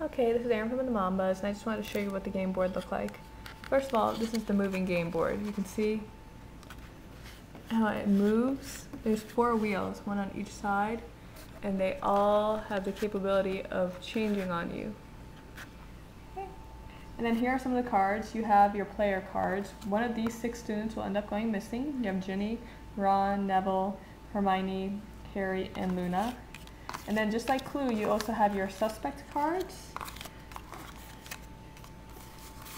Okay, this is Erin from the Mom Buzz, and I just wanted to show you what the game board looked like. First of all, this is the moving game board. You can see how it moves. There's four wheels, one on each side, and they all have the capability of changing on you. Okay. And then here are some of the cards. You have your player cards. One of these six students will end up going missing. You have Ginny, Ron, Neville, Hermione, Harry, and Luna. And then just like Clue, you also have your suspect cards.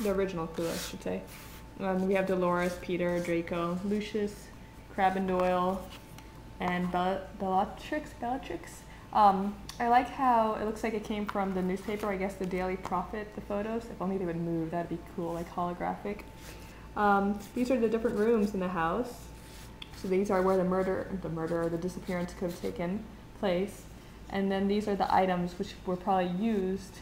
The original Clue, I should say. Um, we have Dolores, Peter, Draco, Lucius, Crabbe and Goyle, and Bell Bellatrix. Bellatrix. Um, I like how it looks like it came from the newspaper, I guess the Daily Prophet, the photos. If only they would move, that'd be cool, like holographic. Um, these are the different rooms in the house. So these are where the murder, the murder or the disappearance could have taken place. And then these are the items which were probably used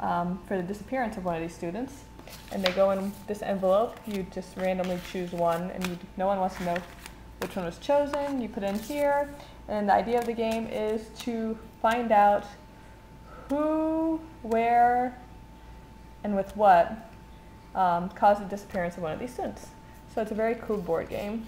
um, for the disappearance of one of these students. And they go in this envelope. You just randomly choose one, and you, no one wants to know which one was chosen. You put in here, and the idea of the game is to find out who, where, and with what um, caused the disappearance of one of these students. So it's a very cool board game.